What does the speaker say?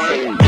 one.